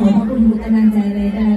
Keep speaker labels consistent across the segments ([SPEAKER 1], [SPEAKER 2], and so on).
[SPEAKER 1] ขอขอบคุณทุกกำลังใจเลยได้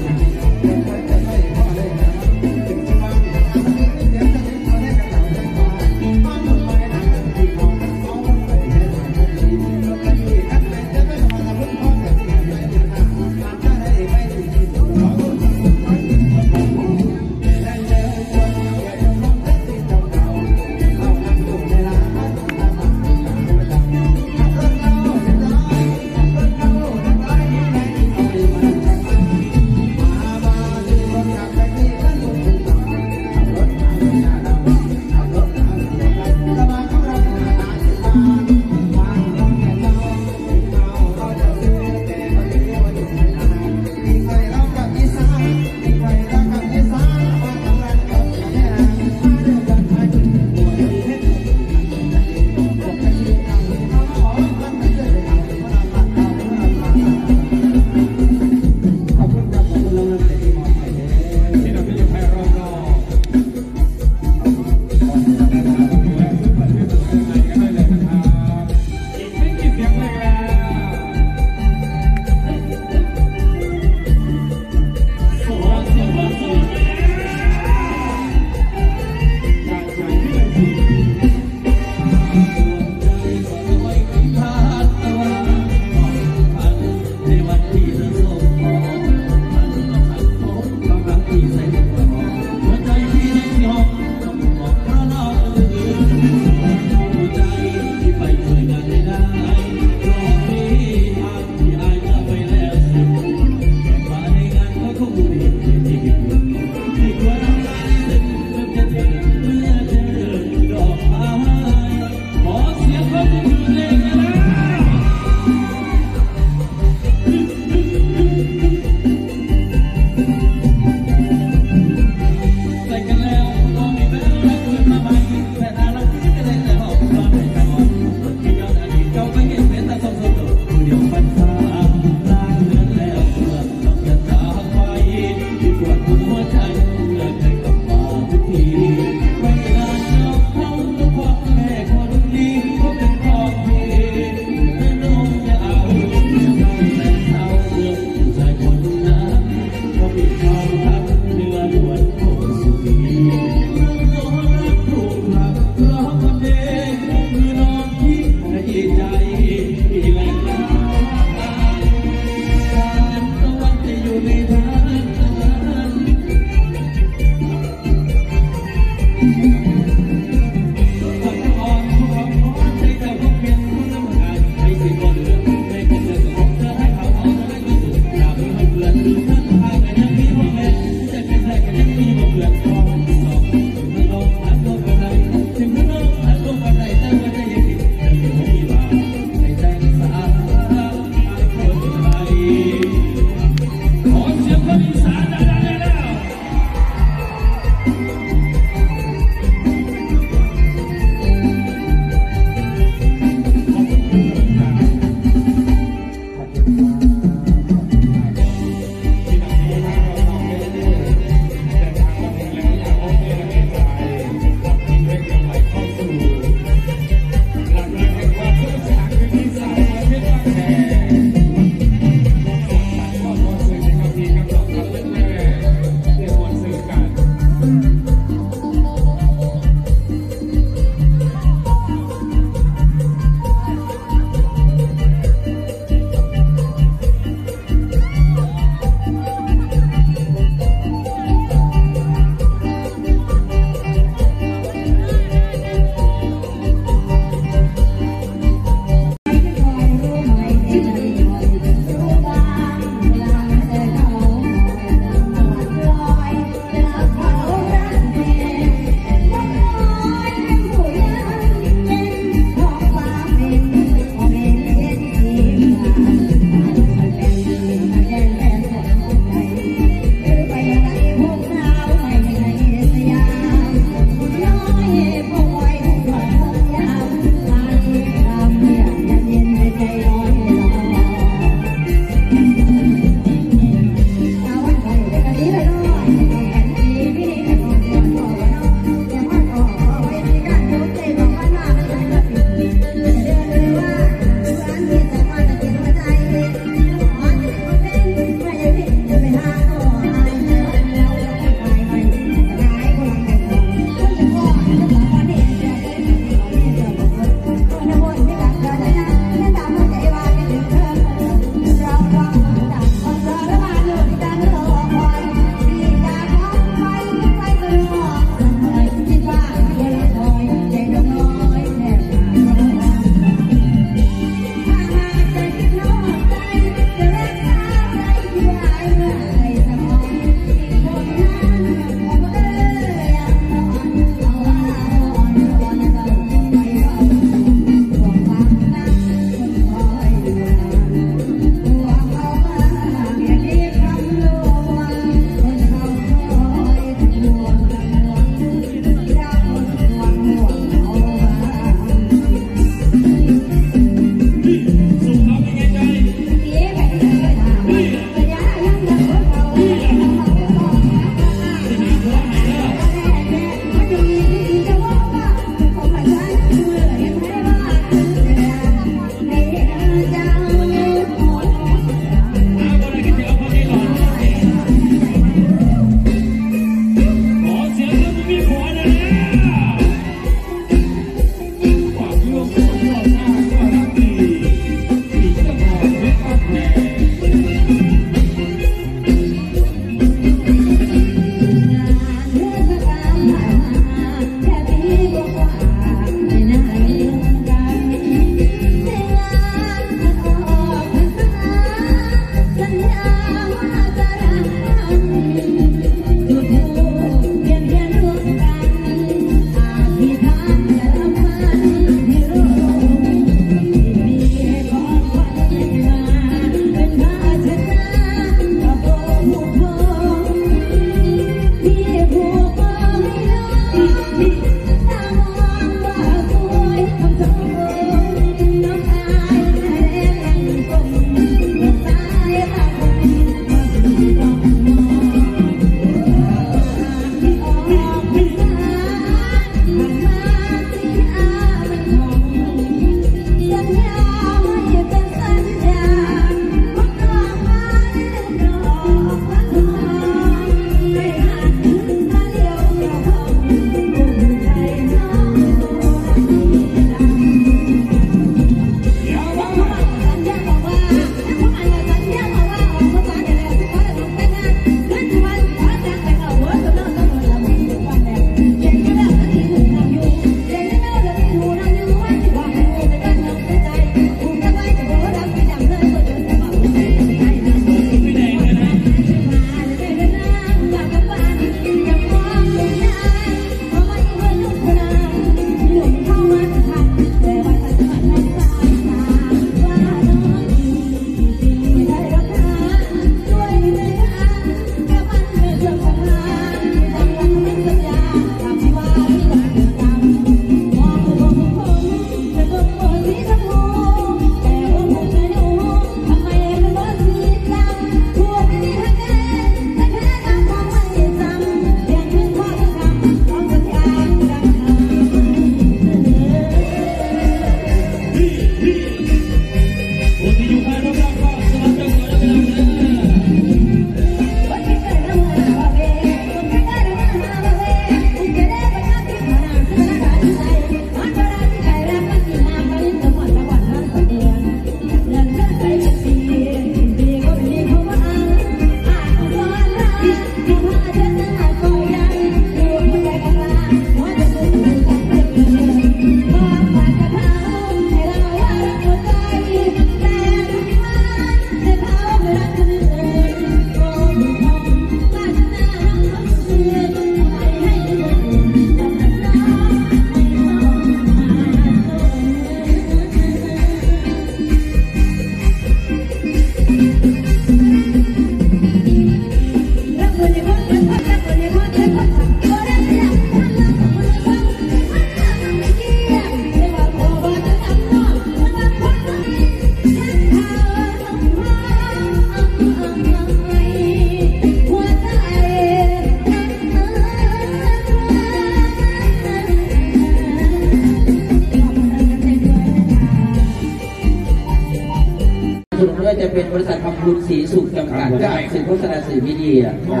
[SPEAKER 2] เดี
[SPEAKER 1] ยอ๋
[SPEAKER 3] อ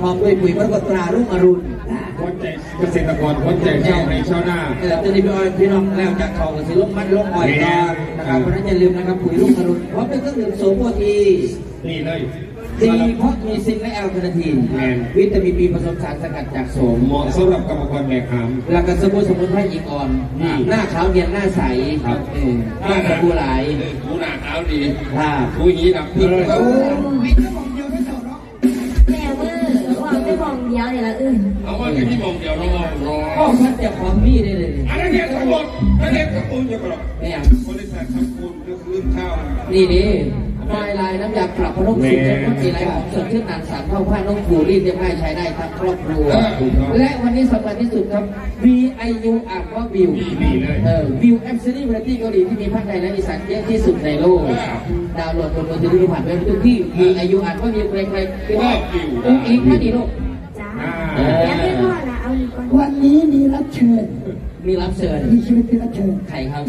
[SPEAKER 2] พร้อม
[SPEAKER 3] ด้ว
[SPEAKER 4] ยปุ๋ยมรกตตรารุ่งอรุณ
[SPEAKER 2] คนใจเกษตรกรคนใจเจ้าในชาวนา
[SPEAKER 4] เออจะได้พี่อ้อยพี่น้องแล้วจากทองกับสิลกมัดลกอ้อยก่อนนะครับเพราะฉะนั้นอย่าลืมนะครับปุ๋ยรุ่งอรุณเพราะเป็นเครื่องดื่มโสมโพธี
[SPEAKER 2] นี่เลย
[SPEAKER 4] ดีเพราะมีซิงค์และแอลคาเนทีน
[SPEAKER 2] แม่น
[SPEAKER 4] วิตามินบีผสมสารสกัดจากโสม
[SPEAKER 2] เหมาะสำหรับกรรมกรแบกหาม
[SPEAKER 4] หลักการสมุนสมุนไพรอีกอ่อน
[SPEAKER 2] นี่
[SPEAKER 4] หน้าขาวเนียนหน้าใส
[SPEAKER 2] ครับ
[SPEAKER 4] เออหน้าสบู่ไหล
[SPEAKER 2] หูหนาขาวดี
[SPEAKER 4] ค่ะ
[SPEAKER 2] หูอย่างนี้นะพี่เไม่
[SPEAKER 1] มองเดียวเนี่ยละอื่น
[SPEAKER 2] เอาว่าแค่ที่มองเดียวเรามองรอ
[SPEAKER 4] พ่อพันจะความพี่ได้เลย
[SPEAKER 2] อันนั้นเนี่ยทั้งหมดอันนี้ทั้งหมดจะกรอบ
[SPEAKER 4] แม่ง
[SPEAKER 2] บริษัททั้งคุณก็คือข้าว
[SPEAKER 4] นี่นี่ลายลายน้ำยาปรับพนมสุขและพสีไรของสดชื่นนานสารเข้าผ้าน้องผูรีดเรียบง่ายใช้ได้ทั้งครอบครัว และวันนี้สำคัญที่สุดครับ VIU อ่านว่าวิว
[SPEAKER 2] นี่เลย
[SPEAKER 4] เออวิวแอปซีรีส์วาไรตี้เกาหลีที่มีภาคไทยและอีสานเยอะที่สุดในโลก ดาวน์โหลดบนมือถือหรือผ่านเว็บทุกที่ VIU อ่านว่าวิวใครๆคือว่าอุ้งอิงมาดีลูก
[SPEAKER 1] จ้า
[SPEAKER 2] อ่า
[SPEAKER 1] แล้วไม่พ่อละเอาอีกก่อน
[SPEAKER 5] วันนี้มีรับเชิญ
[SPEAKER 4] มีรับเชิญ
[SPEAKER 5] มีชีวิตเป็นรับเชิญ
[SPEAKER 4] ใครครับ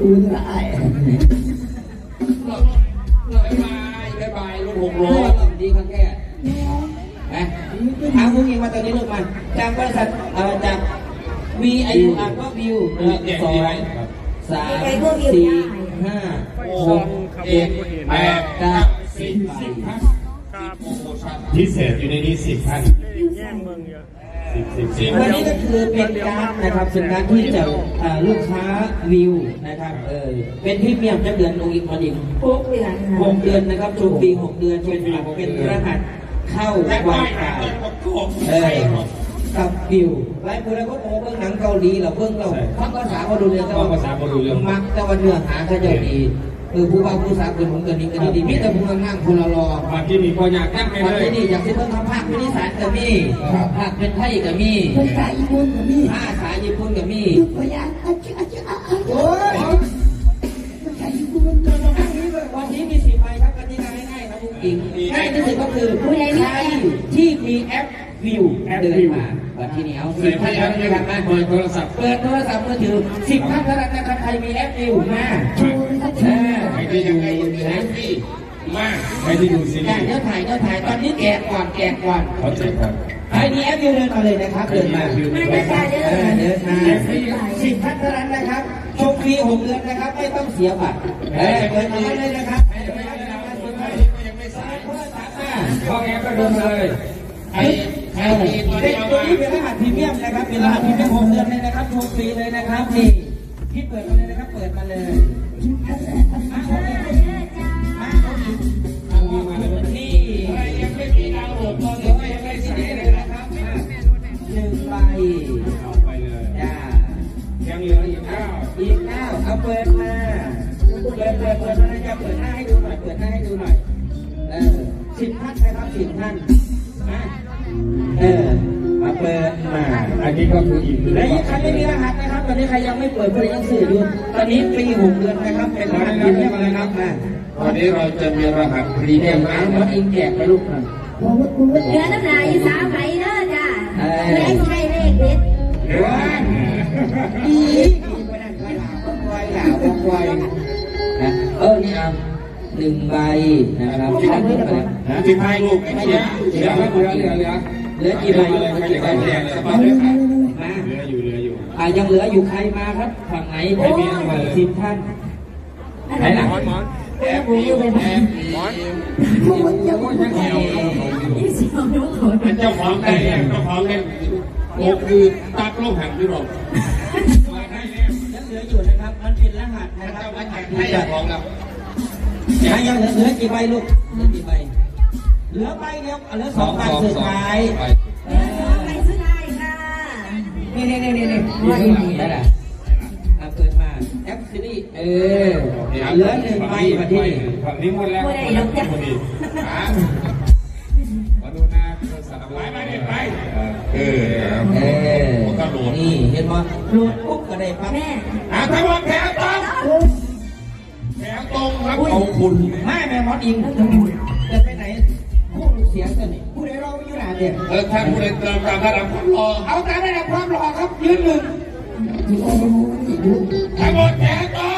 [SPEAKER 5] อูนละไอาย
[SPEAKER 2] บ๊ายบายบ๊ายบายรถหก
[SPEAKER 4] โอ้
[SPEAKER 2] ล้อ
[SPEAKER 4] ดีครับแก่นะถามคุณเองมาตอนนี้ลูกมาจากบริษัทเอ่อจาก VIU อ่านว่าวิวหนึ่งสองสามสี่ห้าหกเจ็ดแปดเก้าสิบ
[SPEAKER 2] สิบพันพิเศษอยู่ในนี้สิบพัน สิบสิบสิบ
[SPEAKER 4] วันนี้ก็คือเป็นการดนะครับเป็นการดที่จะเอ่อลูกค้าวิวนะครับเออเป็นพรีเมียมจะเดือนลงอีกมาอีก
[SPEAKER 1] พกเดือน
[SPEAKER 4] หกเดือนนะครับชมฟรีหกเดือนเป็นบัตรเป็นรหัสเข้า
[SPEAKER 2] แต่
[SPEAKER 4] วา
[SPEAKER 2] ว่าย
[SPEAKER 4] ขาย
[SPEAKER 2] ประกอบ
[SPEAKER 4] เออกับวิวหลายคนแล้วก็โอ้เบื้องหนังเกาหลีเราเบื้องเราฟังภาษาก็ดูเรื่องแต่ว่ามักแต่ว่าเนื้อหาเขาจะดี เออผู้ว่าผู้สาวคนผมกันนี้กันดีมีแต่ผู้งามๆคนรอๆ
[SPEAKER 2] มาที่นี่ก็อยากนั่งไป
[SPEAKER 4] วัน
[SPEAKER 2] เลย
[SPEAKER 4] ที่นี่อยากที่เพิ่งทำภาควินิสานก็มีภาคเป็นไทยก็มี
[SPEAKER 5] ภาษาญี่ปุ่นก็มี
[SPEAKER 4] ภาษาญี่ปุ่นก็มี
[SPEAKER 5] ยุคพยานอาชิอาชิอาอา
[SPEAKER 4] โอ้ย
[SPEAKER 5] ภาษาญี่ปุ่นก็มี
[SPEAKER 4] วันนี้มีสี่ใบครับกติกาง่ายๆครับคุณกิ่งง่ายที่สุดก็คือใครที่มีแอปวิวเดินมาวันที่นี้เอา
[SPEAKER 2] ใส่
[SPEAKER 4] สิบ
[SPEAKER 2] พ
[SPEAKER 4] ท่าน
[SPEAKER 2] ยาน
[SPEAKER 4] นะ
[SPEAKER 2] นะ
[SPEAKER 4] ค
[SPEAKER 2] ค
[SPEAKER 4] รั
[SPEAKER 2] รั
[SPEAKER 4] บบมา
[SPEAKER 2] เปิดโทรศัพท์
[SPEAKER 4] เปิดโทรศัพท์มือถือสิบท่านเท่านั้นนะครับใครมีแอปวิวมา
[SPEAKER 5] โชว์เลย ครับโช
[SPEAKER 4] เอ
[SPEAKER 5] ว์
[SPEAKER 4] อ
[SPEAKER 2] ใครที่ดูแฮปปี้มากใครที่ดูซี
[SPEAKER 4] แก
[SPEAKER 2] รีส์
[SPEAKER 4] เดี๋ยวถ่ายเดี๋ยวถ่ายตอนนี้แกะก่อนแกะก่อน
[SPEAKER 2] เขาเจ็บครับ
[SPEAKER 4] ใครมีแอปวิวเดินมาเลยนะครับเดินมา
[SPEAKER 1] มาได้จ้าเด้
[SPEAKER 4] เอ
[SPEAKER 1] อ
[SPEAKER 4] อเดินมาสิบท่านเท่านั้นนะครับชมฟรีหกเดือนนะครับ ไม่ต้องเสียบัตรเออเดินมาได้เลยนะครับ
[SPEAKER 2] ยังไม่สาย
[SPEAKER 4] โทรศัพท์มา
[SPEAKER 2] พ่อแกก็เดินมาเลยใครใคร
[SPEAKER 4] เออ
[SPEAKER 2] มีตัว
[SPEAKER 4] เป็
[SPEAKER 2] เดี
[SPEAKER 4] น
[SPEAKER 2] ยว
[SPEAKER 4] ตัว
[SPEAKER 2] มา
[SPEAKER 4] นี้เป็นรหัสพรีเมียมนะครับเป็นรหัสพรีเมียมหกเดือนเลยนะครับชมฟรีเลยนะครับนี่ที่เปิดมาเลยนะครับ เปิดมาเลย เปิดมาเปิดเปิดเปิดมาเลยจะเปิดหน้าให้ดูหน่อย เปิดหน้าให้ดูหน่อย เออสิบท่านนะครับสิบท่านมาเออมาเปิดมา
[SPEAKER 2] อันนี้ก็คืออีก
[SPEAKER 4] และยังใครไม่มีรหัสนะครับ ตอนนี้ใครยังไม่เปิดเพื่อยังสื่ออยู่ตอนนี้ปีหกเดือนนะครับเป็นรหัสพรีเมียมนะครับมา
[SPEAKER 2] วันนี้เราจะมีรหัสพรีเมียมนะ
[SPEAKER 4] น้องอิงแกะไปลูกน่อย
[SPEAKER 5] พอวัดกูวัด
[SPEAKER 1] เดือนน้ำหนาอีสามใบเด้อจ้า
[SPEAKER 4] เล
[SPEAKER 1] ขใช่เลขเด็ด
[SPEAKER 2] เดี๋ยว
[SPEAKER 4] อี คนไวหาคนไวนะเออนี่เอาหนึ่งใบนะครับที่นั่นหนไปแล้ว
[SPEAKER 2] นะที่ให้ลูกไอ้เชียเหลือเหลือเหลือเหลือ
[SPEAKER 4] เหลือกี่ใบ
[SPEAKER 2] เลยใครจะได้แจกสบาย
[SPEAKER 5] เล
[SPEAKER 2] เลยค่ะ
[SPEAKER 5] เลยมาเลย
[SPEAKER 4] มา
[SPEAKER 2] เหลืออยู่เหลืออยู่
[SPEAKER 4] อ่ายังเหลืออยู่ใครมาครับฝั่งไหนใครมีรางวัลสิบท่านไหนล่ะ
[SPEAKER 1] แอบวิวไปบ้าง
[SPEAKER 4] โอ้ยยังไง
[SPEAKER 1] ยี่สิบเอาลูกขอ
[SPEAKER 2] เป็นเจ้าของได้เจ้าของเนี่ยโอ้คือตักโลกแหันยุโรป
[SPEAKER 4] มันเป็นรหัสนะครับรหัส
[SPEAKER 2] ให้
[SPEAKER 4] ที่
[SPEAKER 2] เจ้า
[SPEAKER 4] จะ
[SPEAKER 2] ของแล้ว
[SPEAKER 4] ยังเหลือเหลือกี่ใบลูกเหลือกี่ใบ เหลือใบเดียวเหลือสองใบสุดท้าย
[SPEAKER 1] เดือนสองใบสุดท้ายค่ะ
[SPEAKER 4] นี่นี่นี่นี่นี่ว่าอีนี่นั่นแหละอะเปิดมาแอปซีรีส์เออเหลือหนึ่งใบมาที่นี่
[SPEAKER 2] ฝั่งนี้หมดแล้วพอดีมาดูหน้าโทรศัพท์ไปไปไปเออ
[SPEAKER 4] เออ
[SPEAKER 2] ก็โหลด
[SPEAKER 4] นี่เห็นไหมโหลดปุ๊บก็ ได้ปั๊บ
[SPEAKER 1] แม่
[SPEAKER 2] อะทั้งหมดแถวตรงแถวตรงครับของคุณ
[SPEAKER 4] แม่แม่มอสอิงจะไปไหนพูดเสียงกันนี่พูดให้เราอยู่หนาเด่น
[SPEAKER 2] เออถ้าคุณเติมตามระดับความรอเอาตามระดับความรอครับยืนหนึ่ง
[SPEAKER 5] อยู่โอ้โหอยู่
[SPEAKER 2] ทั้งหมดแถวตรง